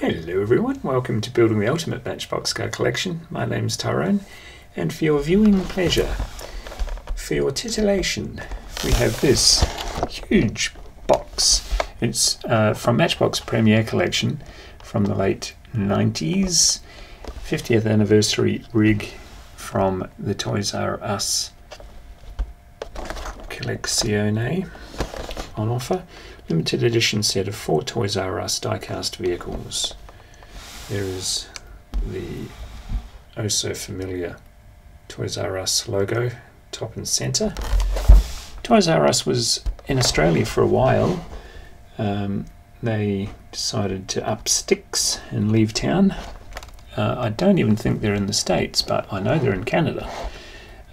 Hello everyone, welcome to Building the Ultimate Matchbox Car Collection. My name's Tyrone, and for your viewing pleasure, for your titillation, we have this huge box. It's uh, from Matchbox Premiere Collection from the late 90s, 50th anniversary rig from the Toys R Us Collezione on offer. Limited edition set of four Toys R Us diecast vehicles. There is the oh so familiar Toys R Us logo, top and centre. Toys R Us was in Australia for a while. Um, they decided to up sticks and leave town. Uh, I don't even think they're in the States, but I know they're in Canada.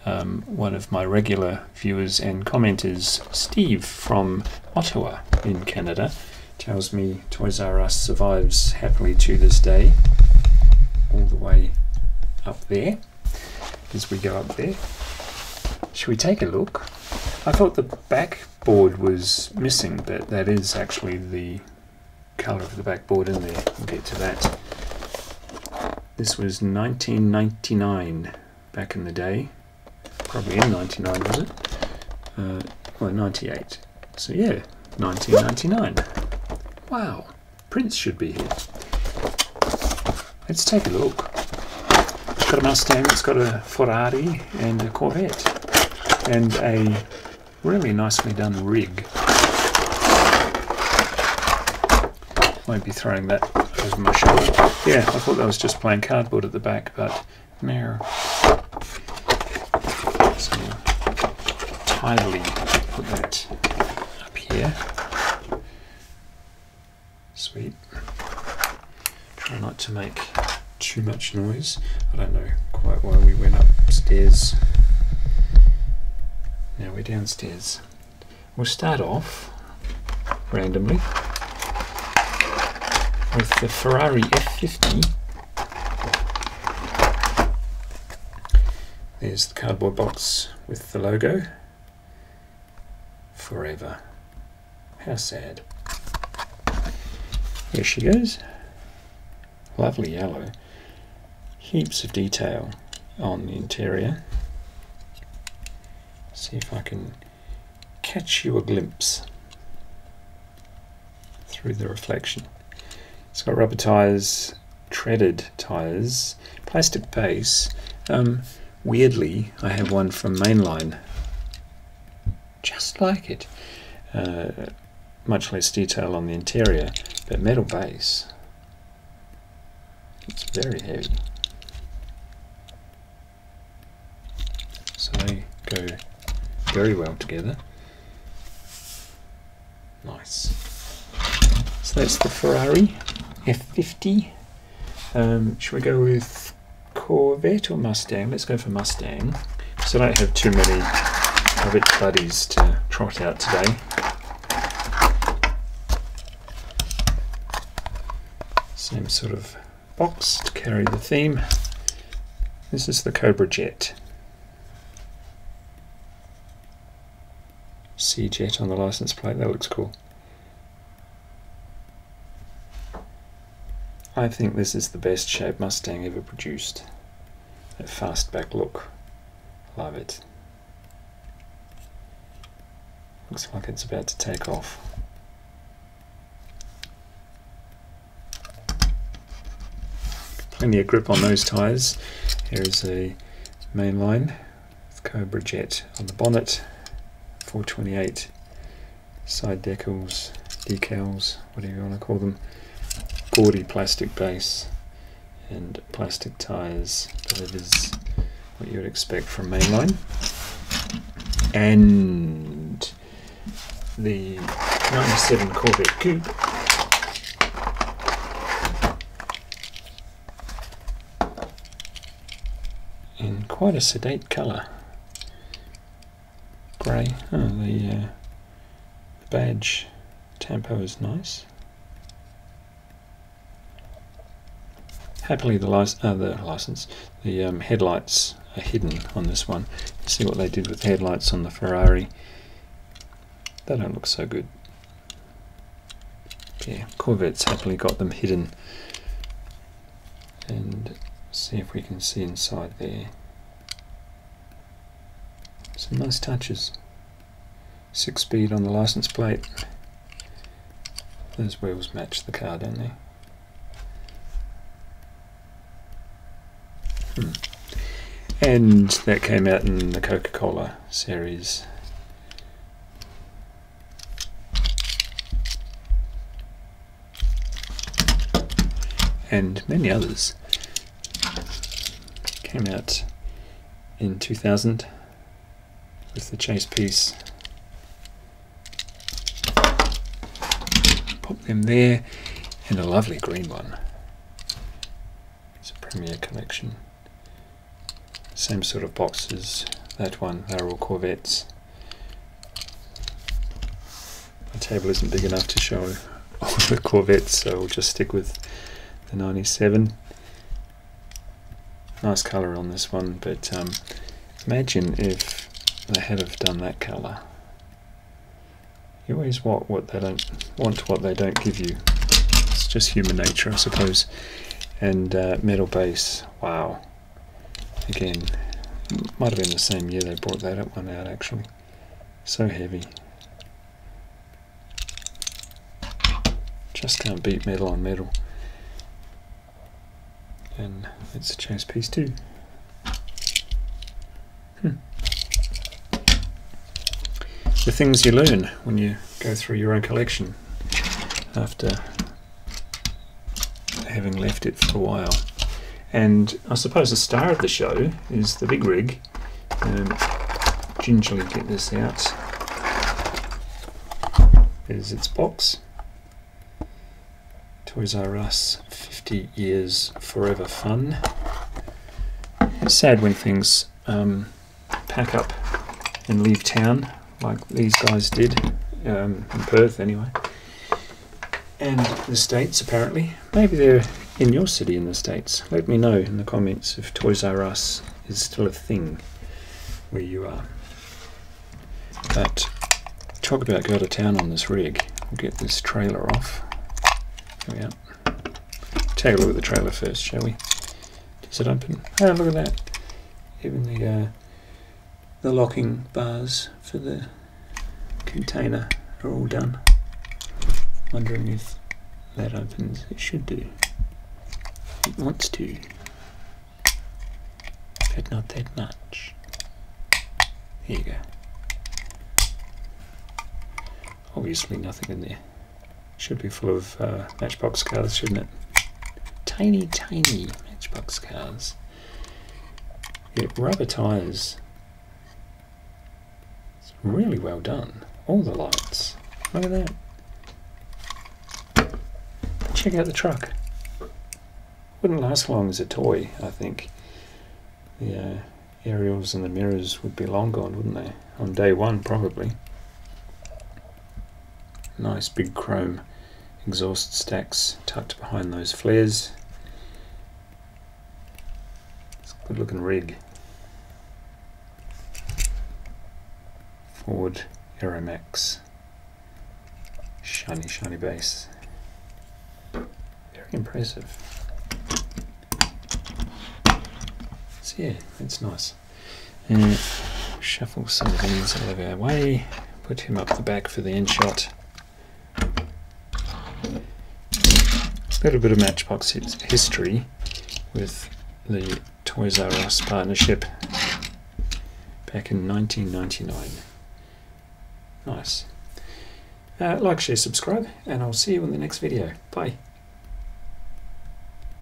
Um, one of my regular viewers and commenters, Steve from Ottawa in Canada, tells me Toys R Us survives happily to this day, all the way up there, as we go up there. Should we take a look? I thought the backboard was missing, but that is actually the colour of the backboard in there. We'll get to that. This was 1999 back in the day. Probably in 99, was it? Uh, well, 98. So yeah, 1999. Wow, Prince should be here. Let's take a look. It's got a Mustang, it's got a Ferrari and a Corvette. And a really nicely done rig. Won't be throwing that over my shoulder. Yeah, I thought that was just plain cardboard at the back, but no. So tidily put that up here. Sweet. Try not to make too much noise. I don't know quite why we went upstairs. Now we're downstairs. We'll start off randomly with the Ferrari F50. There's the cardboard box with the logo. Forever. How sad. Here she goes. Lovely yellow. Heaps of detail on the interior. See if I can catch you a glimpse through the reflection. It's got rubber tyres, treaded tyres, plastic base. Um, weirdly, I have one from Mainline, like it. Uh, much less detail on the interior, but metal base. It's very heavy. So they go very well together. Nice. So that's the Ferrari. F50. Um, should we go with Corvette or Mustang? Let's go for Mustang. So I don't have too many its buddies to trot out today. Same sort of box to carry the theme. This is the Cobra Jet. C-Jet on the license plate, that looks cool. I think this is the best shaped Mustang ever produced. That fastback look. Love it. Looks like it's about to take off. Plenty of grip on those tyres. Here is a mainline with Cobra Jet on the bonnet. 428 side decals, decals, whatever you want to call them gaudy plastic base and plastic tyres, it is what you would expect from mainline. And the 97 Corvette Coupe in quite a sedate colour. Grey. Oh, the uh, badge tempo is nice. Happily, the, uh, the license, the um, headlights are hidden on this one. You see what they did with the headlights on the Ferrari. They don't look so good. yeah, Corvette's happily got them hidden. And see if we can see inside there. Some nice touches. Six speed on the license plate. Those wheels match the car, don't they? Hmm. And that came out in the Coca-Cola series. And many others came out in 2000 with the chase piece. Pop them there, and a lovely green one. It's a Premiere collection. Same sort of boxes, that one, they're all Corvettes. My table isn't big enough to show all the Corvettes, so we'll just stick with the 97. Nice colour on this one, but um, imagine if they had have done that colour. You always want what they don't want what they don't give you. It's just human nature, I suppose. And uh, metal base, wow. Again, might have been the same year they brought that one out actually. So heavy. Just can't beat metal on metal. And it's a chase piece too. Hmm the things you learn when you go through your own collection after having left it for a while. And I suppose the star of the show is the big rig. Um, gingerly get this out. There's its box. Toys R Us 50 years forever fun. It's sad when things um, pack up and leave town like these guys did um, in Perth anyway. And the States apparently. Maybe they're in your city in the States. Let me know in the comments if Toys R Us is still a thing where you are. But talk about go to town on this rig. We'll get this trailer off. Here we are. Take a look at the trailer first, shall we? Does it open? Oh, look at that. Even the uh, the locking bars for the container are all done. Wondering if that opens. It should do. It wants to. But not that much. There you go. Obviously nothing in there. Should be full of uh, Matchbox cars, shouldn't it? Tiny, tiny Matchbox cars. Yeah, rubber tyres It's Really well done. All the lights. Look at that. Check out the truck. Wouldn't last long as a toy, I think. The uh, aerials and the mirrors would be long gone, wouldn't they? On day one, probably. Nice big chrome exhaust stacks tucked behind those flares. It's a good looking rig. Ford Aeromax. Shiny, shiny base. Very impressive. So yeah, it's nice. And shuffle some of these out of our way. Put him up the back for the end shot. Little bit of Matchbox history with the Toys R Us partnership back in 1999. Nice. Uh, like, share, subscribe, and I'll see you in the next video. Bye.